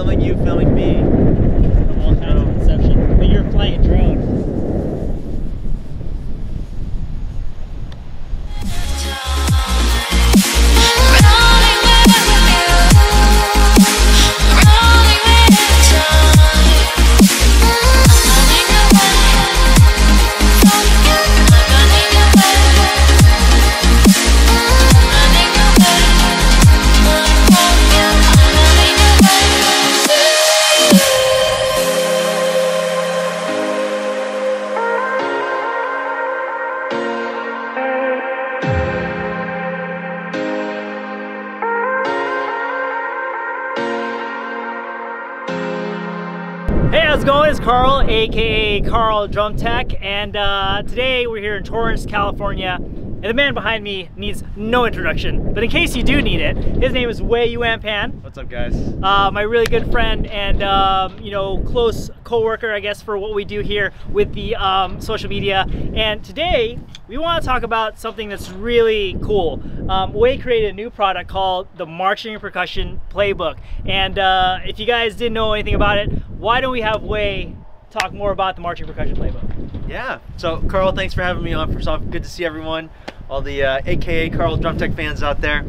filming you, filming me. How's it going? It's Karl, aka Karl Drum Tech, and uh, today we're here in Torrance, California. And the man behind me needs no introduction, but in case you do need it, his name is Huei Yuan Pan. What's up, guys? Uh, my really good friend and um, you know close co-worker, I guess, for what we do here with the um, social media. And today we want to talk about something that's really cool. Um, Huei created a new product called the Marching Percussion Playbook. And uh, if you guys didn't know anything about it, why don't we have Huei talk more about the Marching Percussion Playbook? Yeah. So, Karl, thanks for having me on. First off, good to see everyone, all the uh, AKA Karl Drum Tech fans out there.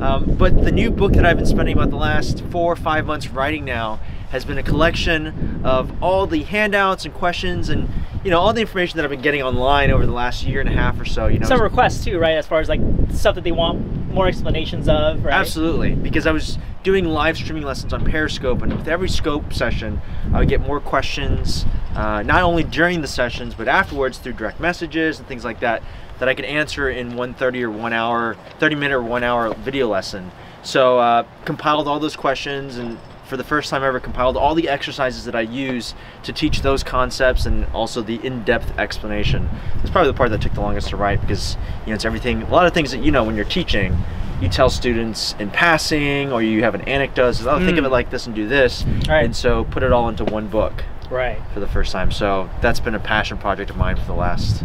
Um, but the new book that I've been spending about the last four or five months writing now has been a collection of all the handouts and questions and you know all the information that I've been getting online over the last year and a half or so. You know, Some requests too, right? As far as like stuff that they want more explanations of, right? Absolutely, because I was doing live streaming lessons on Periscope, and with every scope session, I would get more questions, uh, not only during the sessions, but afterwards through direct messages and things like that, that I could answer in one 30 or one hour, 30 minute or one hour video lesson. So uh, compiled all those questions and for the first time ever compiled all the exercises that I use to teach those concepts and also the in-depth explanation. It's probably the part that took the longest to write because you know it's everything a lot of things that you know when you're teaching you tell students in passing or you have an anecdote says, oh think of Mm. it like this and do this Right. and so put it all into one book Right. for the first time so that's been a passion project of mine for the last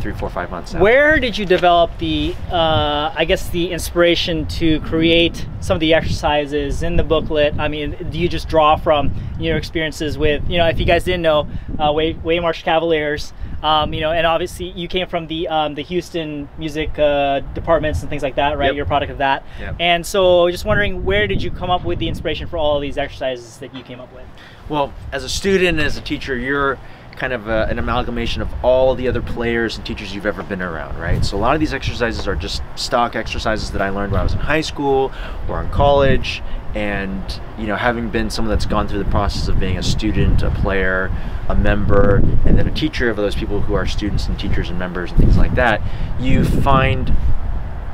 three four five months now. Where did you develop the, uh, I guess, the inspiration to create some of the exercises in the booklet? I mean, do you just draw from your experiences with, you know, if you guys didn't know, uh, Huei, Huei March Cavaliers, um, you know, and obviously you came from the um, the Houston music uh, departments and things like that, right? Yep. You're a product of that. Yep. And so, just wondering, where did you come up with the inspiration for all of these exercises that you came up with? Well, as a student as a teacher, you're kind of a, an amalgamation of all the other players and teachers you've ever been around, right? So a lot of these exercises are just stock exercises that I learned when I was in high school or in college. And, you know, having been someone that's gone through the process of being a student, a player, a member, and then a teacher of those people who are students and teachers and members and things like that, you find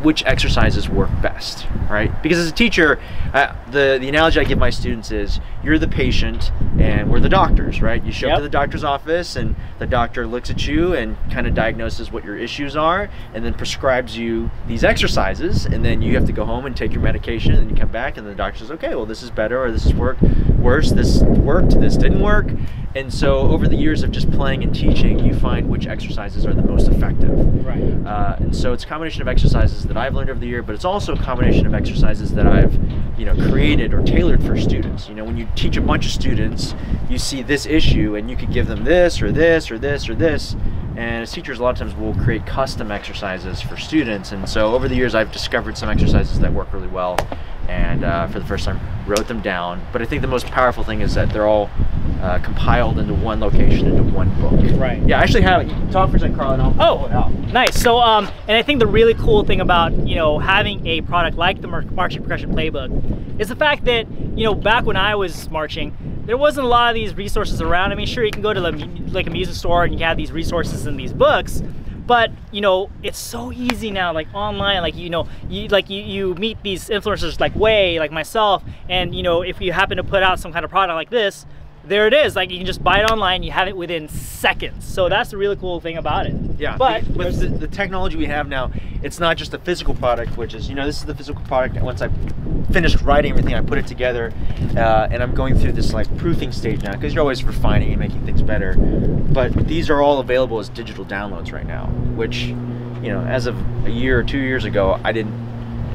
which exercises work best, right? Because as a teacher, uh, the the analogy I give my students is you're the patient and we're the doctors, right? You show up Yep. to the doctor's office and the doctor looks at you and kind of diagnoses what your issues are and then prescribes you these exercises and then you have to go home and take your medication and you come back and the doctor says, okay, well this is better or this is work worse, this worked, this didn't work. And so over the years of just playing and teaching, you find which exercises are the most effective. Right. Uh, and so it's a combination of exercises that I've learned over the year, but it's also a combination of exercises that I've, you know, created or tailored for students. You know, when you teach a bunch of students, you see this issue and you could give them this or this or this or this. And as teachers, a lot of times we'll create custom exercises for students. And so over the years, I've discovered some exercises that work really well. And uh, for the first time, wrote them down. But I think the most powerful thing is that they're all uh, compiled into one location, into one book. Right. Yeah, I actually have it. Talk for a second, Karl, and I'll Oh, out. nice. So, um, and I think the really cool thing about you know having a product like the Marching Percussion Playbook is the fact that you know back when I was marching, there wasn't a lot of these resources around. I mean, sure you can go to the, like a music store and you have these resources and these books, but you know it's so easy now, like online. Like you know, you like you you meet these influencers like Huei, like myself, and you know if you happen to put out some kind of product like this. There it is. Like you can just buy it online. You have it within seconds. So that's the really cool thing about it. Yeah, But with the, the technology we have now, it's not just a physical product, which is, you know, this is the physical product. Once I finished writing everything, I put it together, uh, and I'm going through this like proofing stage now because you're always refining and making things better. But these are all available as digital downloads right now, which, you know, as of a year or two years ago, I didn't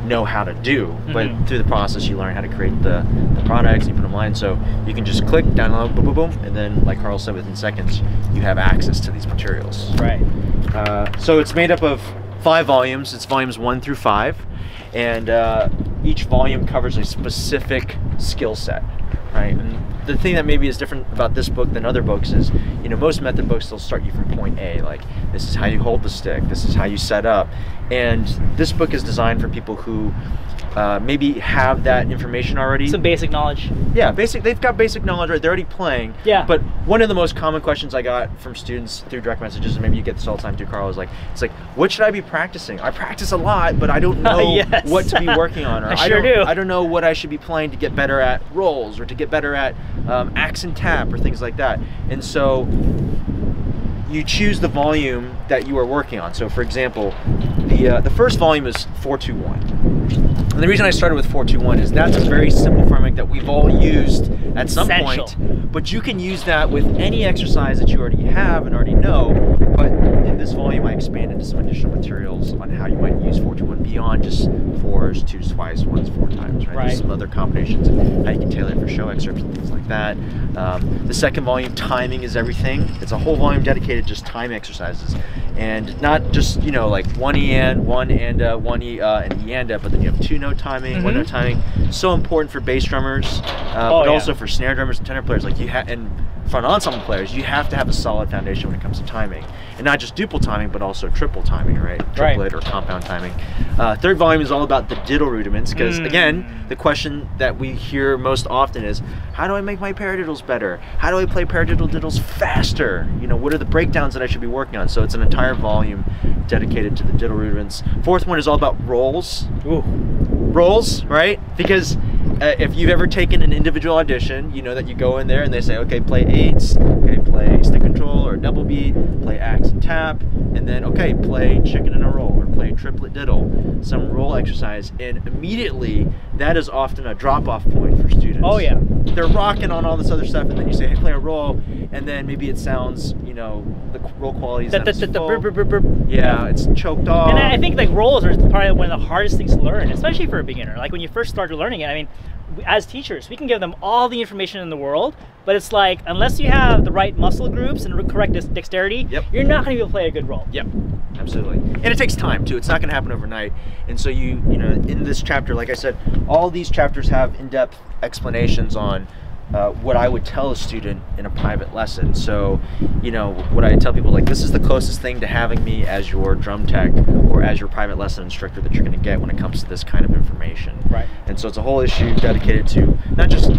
know how to do. But Mhm. through the process, you learn how to create the, the products, you put them online. So you can just click, download, boom, boom, boom, and then, like Karl said, within seconds, you have access to these materials. Right. Uh, so it's made up of five volumes. It's volumes one through five, and uh, each volume covers a specific skill set, right? And the thing that maybe is different about this book than other books is, you know, most method books they'll start you from point A, like this is how you hold the stick, this is how you set up, and this book is designed for people who. Uh, maybe have that information already. Some basic knowledge. Yeah, basic. They've got basic knowledge, right? They're already playing. Yeah. But one of the most common questions I got from students through direct messages, and maybe you get this all the time too, Karl, is like, it's like, what should I be practicing? I practice a lot, but I don't know Yes. what to be working on, or I sure don't, do. I don't know what I should be playing to get better at rolls, or to get better at um, accent tap, or things like that. And so you choose the volume that you are working on. So, for example, the uh, the first volume is 421. And the reason I started with 421 is that's a very simple format that we've all used at some Essential. point. But you can use that with any exercise that you already have and already know. But in this volume, I expand into some additional materials on how you might use 421 beyond just fours, twos, twice, ones, four times. Right. Right. There's some other combinations and how you can tailor it for show excerpts and things like that. Um, the second volume, timing is everything. It's a whole volume dedicated to just time exercises, and not just you know like one e and, one and, uh, one e uh, and e and, but then you have two note timing, one Mhm. note timing. So important for bass drummers, uh, Oh, but yeah. also for snare drummers and tenor players. Like you have and front ensemble players, you have to have a solid foundation when it comes to timing, and not just duple timing, but also triple timing, right? Right. Triplet or compound timing. Uh, third volume is all about the diddle rudiments, because Mm. again, the question that we hear most often is, how do I make my paradiddles better? How do I play paradiddle diddles faster? You know, what are the breakdowns that I should be working on? So it's an entire volume dedicated to the diddle rudiments. Fourth one is all about rolls. Ooh. Rolls, right? Because uh, if you've ever taken an individual audition, you know that you go in there and they say, okay, play eights, okay, play stick control or double beat, play accent tap, and then okay, play chicken and a roll play triplet diddle, some roll exercise, and immediately that is often a drop-off point for students. Oh, yeah. They're rocking on all this other stuff, and then you say, hey, play a roll, and then maybe it sounds, you know, the roll quality is. Yeah, it's choked off. And I think like rolls are probably one of the hardest things to learn, especially for a beginner. Like when you first started learning it, I mean, as teachers, we can give them all the information in the world, but it's like unless you have the right muscle groups and correct dexterity, Yep. you're not going to be able to play a good roll. Yep, absolutely. And it takes time too. It's not going to happen overnight. And so you, you know, in this chapter, like I said, all these chapters have in-depth explanations on uh, what I would tell a student in a private lesson. So, you know, what I tell people like this is the closest thing to having me as your drum tech or as your private lesson instructor that you're going to get when it comes to this kind of information. Right. And so it's a whole issue dedicated to not just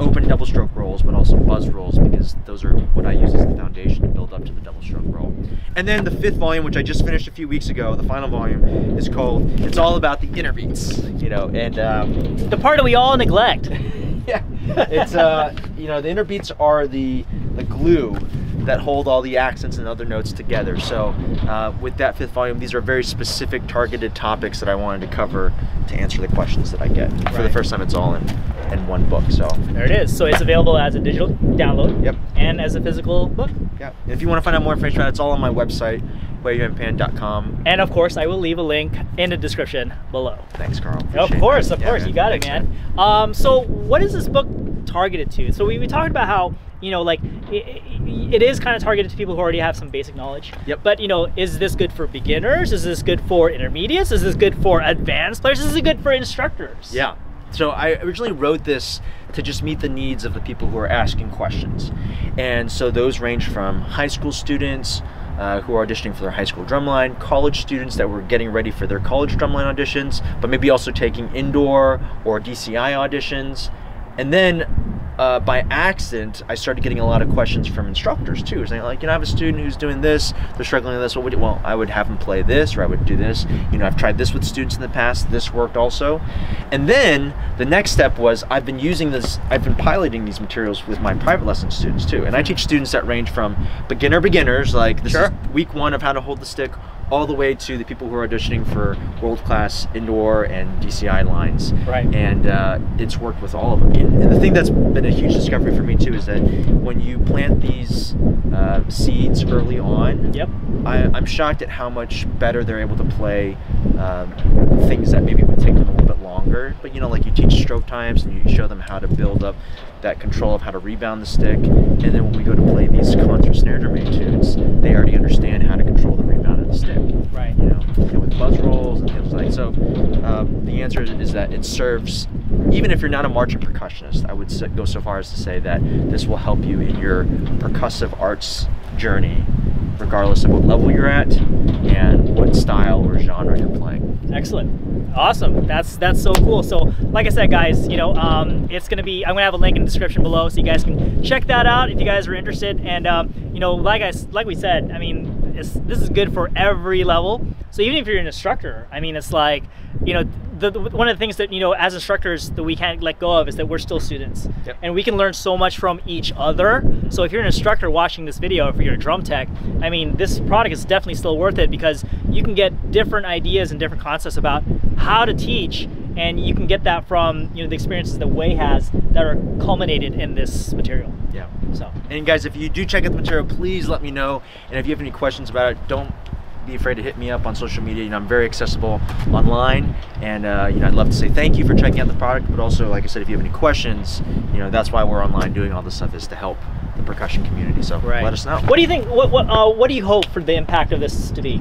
open double stroke rolls, but also buzz rolls because those are what I use as the foundation to build up to the double stroke roll. And then the fifth volume, which I just finished a few weeks ago, the final volume, is called "It's All About the Inner Beats." You know, and um, The part that we all neglect. yeah, it's uh, you know, the inner beats are the the glue that hold all the accents and other notes together. So, uh, with that fifth volume, these are very specific, targeted topics that I wanted to cover to answer the questions that I get. For the first time, it's all in in one book. So, There it is. So it's available as a digital download Yep. and as a physical book. yeah. If you want to find out more information about it, it's all on my website, hueiyuanpan.com. And of course, I will leave a link in the description below. Thanks, Karl. Of course, that. of Yeah, course, you got it, Thanks, man. Um, so, what is this book targeted to? So, we, we talked about how you know, like it, it is kind of targeted to people who already have some basic knowledge. Yep. But you know, is this good for beginners? Is this good for intermediates? Is this good for advanced players? Is this good for instructors? Yeah. So I originally wrote this to just meet the needs of the people who are asking questions. And so those range from high school students uh, who are auditioning for their high school drumline, college students that were getting ready for their college drumline auditions, but maybe also taking indoor or DCI auditions. And then uh, by accident, I started getting a lot of questions from instructors too, saying like, you know, I have a student who's doing this, they're struggling with this. What would you, well, I would have them play this, or I would do this. You know, I've tried this with students in the past. This worked also. And then the next step was I've been using this. I've been piloting these materials with my private lesson students too, and I teach students that range from beginner beginners, like this Sure. is week one of how to hold the stick, all the way to the people who are auditioning for world class indoor and DCI lines Right. and uh, it's worked with all of them. And, and the thing that's been a huge discovery for me too is that when you plant these uh, seeds early on, Yep. I, I'm shocked at how much better they're able to play um, things that maybe would take them a little bit longer. But you know, like you teach stroke types and you show them how to build up that control of how to rebound the stick. And then when we go to play these concert snare drum etudes, they already understand how to control the rebound the stick. Right. You know, and with buzz rolls and things like so. Um, the answer is, is that it serves. Even if you're not a marching percussionist, I would go so far as to say that this will help you in your percussive arts journey, regardless of what level you're at and what style or genre you're playing. Excellent. Awesome. That's that's so cool. So, like I said, guys, you know, um, it's gonna be. I'm gonna have a link in the description below, so you guys can check that out if you guys are interested. And um, you know, like I like we said, I mean, it's, this is good for every level. So even if you're an instructor, I mean, it's like, you know, the, the, one of the things that you know as instructors that we can't let go of is that we're still students, Yep. and we can learn so much from each other. So if you're an instructor watching this video, if you're a drum tech, I mean, this product is definitely still worth it because you can get different ideas and different concepts about how to teach, and you can get that from you know the experiences that Huei has that are culminated in this material. Yeah. So And guys, if you do check out the material, please let me know. And if you have any questions about it, don't be afraid to hit me up on social media. You know, I'm very accessible online, and uh, you know, I'd love to say thank you for checking out the product. But also, like I said, if you have any questions, you know, that's why we're online doing all this stuff is to help the percussion community. So let us know. What do you think? What what uh, what do you hope for the impact of this to be?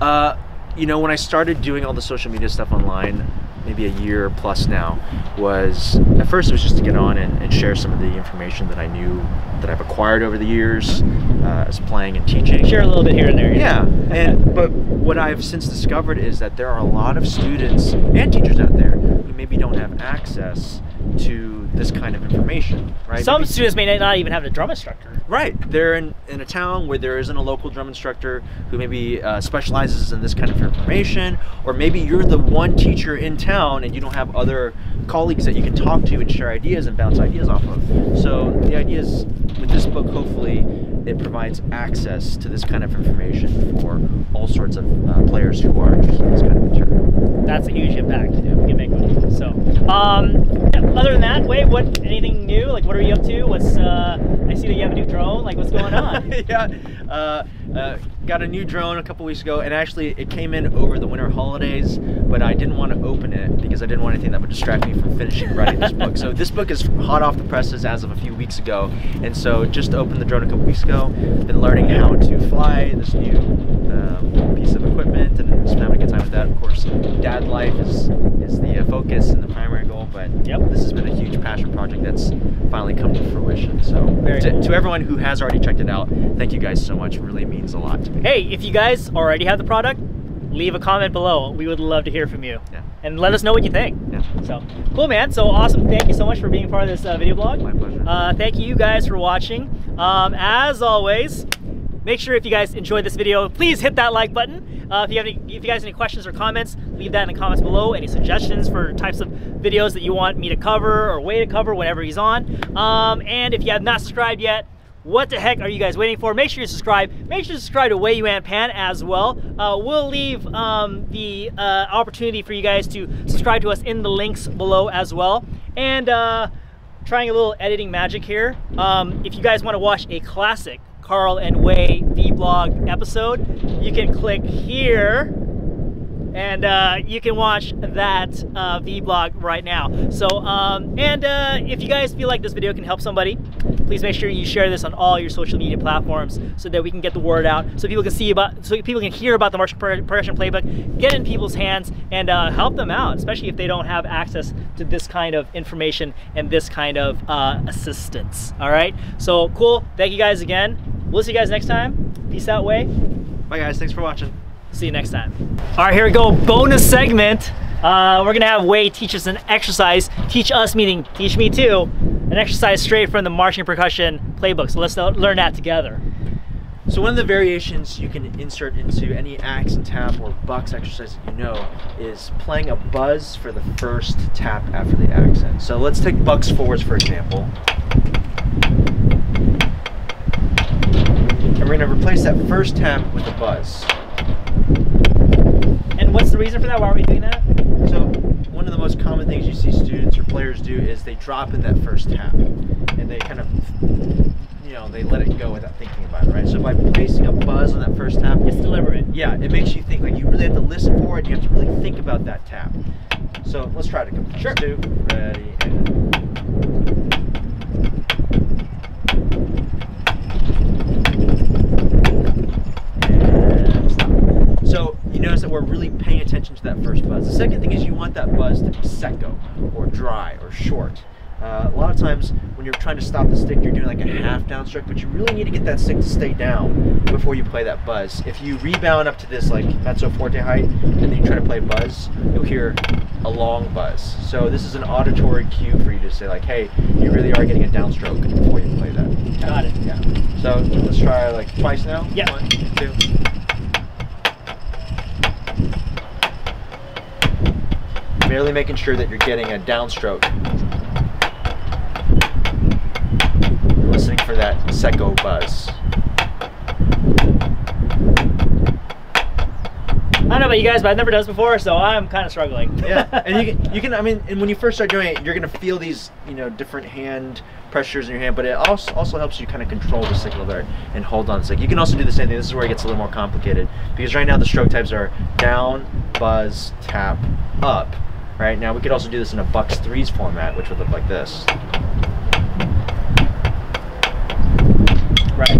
Uh, you know, when I started doing all the social media stuff online, maybe a year plus now, was at first it was just to get on and, and share some of the information that I knew that I've acquired over the years uh, as playing and teaching. Share a little bit here and there. Yeah, and but what I've since discovered is that there are a lot of students and teachers out there who maybe don't have access to this kind of information, right? Some Maybe- students may not even have a drum instructor. Right. They're in, in a town where there isn't a local drum instructor who maybe uh, specializes in this kind of information, or maybe you're the one teacher in town and you don't have other colleagues that you can talk to and share ideas and bounce ideas off of. So the idea is with this book, hopefully, it provides access to this kind of information for all sorts of uh, players who are interested in this kind of material. That's a huge impact. Yeah, we can make money. So, um, other than that, wait, what? Anything new? Like, what are you up to? What's? Uh, I see that you have a new drone. Like, what's going on? yeah, uh, uh, got a new drone a couple weeks ago, and actually it came in over the winter holidays, but I didn't want to open it because I didn't want anything that would distract me from finishing writing this book. So this book is hot off the presses as of a few weeks ago, and so just opened the drone a couple weeks ago. Been learning how to fly this new um, piece of equipment, and just having a good time with that. Of course, dad life is is the uh, focus and the primary goal, but Yep. this has been a huge passion project that's finally come to fruition. So Very to, cool. to everyone who has already checked it out, thank you guys so much. It really means a lot to me. hey, if you guys already have the product, leave a comment below. We would love to hear from you. Yeah. And let us know what you think. Yeah. So cool, man. So awesome. Thank you so much for being part of this uh, video blog. My pleasure. Uh, thank you guys for watching. Um, as always, make sure if you guys enjoyed this video, please hit that like button. Uh, if you have any, if you guys have any questions or comments, leave that in the comments below. Any suggestions for types of videos that you want me to cover or Huei to cover whenever he's on. Um, and if you have not subscribed yet, what the heck are you guys waiting for? Make sure you subscribe. Make sure you subscribe to Huei Yuan Pan as well. Uh, we'll leave um, the uh, opportunity for you guys to subscribe to us in the links below as well. And uh, trying a little editing magic here. Um, if you guys want to watch a classic Karl and Huei vlog episode, you can click here and uh, you can watch that uh, vlog right now. So, um, and uh, if you guys feel like this video can help somebody, please make sure you share this on all your social media platforms so that we can get the word out, so people can see about, so people can hear about the Martial Pro- Progression Playbook, get in people's hands, and uh, help them out, especially if they don't have access to this kind of information and this kind of uh, assistance. All right, so cool. Thank you guys again. We'll see you guys next time. Peace out, Huei. Bye guys, thanks for watching. See you next time. All right, here we go. Bonus segment. Uh, we're gonna have Huei teach us an exercise. Teach us, meaning teach me too, an exercise straight from the marching percussion playbook. So let's learn that together. So one of the variations you can insert into any accent tap or bucks exercise that you know is playing a buzz for the first tap after the accent. So let's take bucks forwards for example. And we're gonna replace that first tap with a buzz. And what's the reason for that? Why are we doing that? So one of the most common things you see students or players do is they drop in that first tap and they kind of you know they let it go without thinking about it, right? So by placing a buzz on that first tap, It's deliberate. yeah, it makes you think like you really have to listen for it. You have to really think about that tap. So let's try couple times. Sure. Two, ready. And stop. So you notice that we're really paying attention to that first buzz. The second thing is you want that buzz to be secco or dry or short. Uh, a lot of times when you're trying to stop the stick, you're doing like a half downstroke, but you really need to get that stick to stay down before you play that buzz. If you rebound up to this like mezzo forte height and then you try to play buzz, you'll hear a long buzz. So this is an auditory cue for you to say like, hey, you really are getting a downstroke before you play that. Got it. Yeah. So let's try like twice now. Yeah. One, two. Merely making sure that you're getting a downstroke. You're listening for that secco buzz. I don't know about you guys, but I've never done this before, so I'm kind of struggling. yeah, and you can, you can, I mean, and when you first start doing it, you're gonna feel these, you know, different hand pressures in your hand, but it also also helps you kind of control the signal there and hold on the stick. You can also do the same thing. This is where it gets a little more complicated because right now the stroke types are down, buzz, tap, up. Right now we could also do this in a Bucks threes format, which would look like this. Right.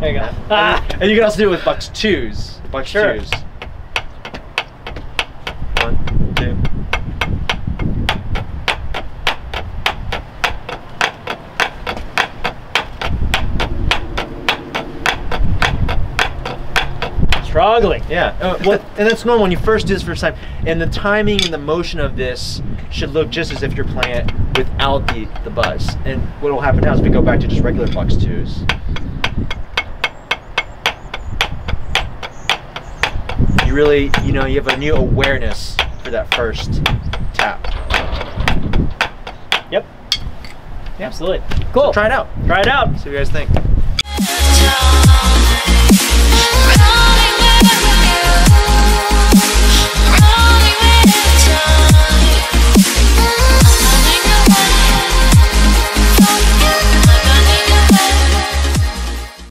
There you go. Ah, And you can also do it with Bucks twos. Bucks Sure. twos. One, two. Struggling. Yeah, uh, well, and that's normal when you first do this first time. And the timing and the motion of this should look just as if you're playing it without the, the buzz. And what will happen now is we go back to just regular Bucks twos. You really, you know, you have a new awareness for that first tap. Yep. Yeah. Absolutely. So Cool. try it out. Try it out. See what you guys think. Run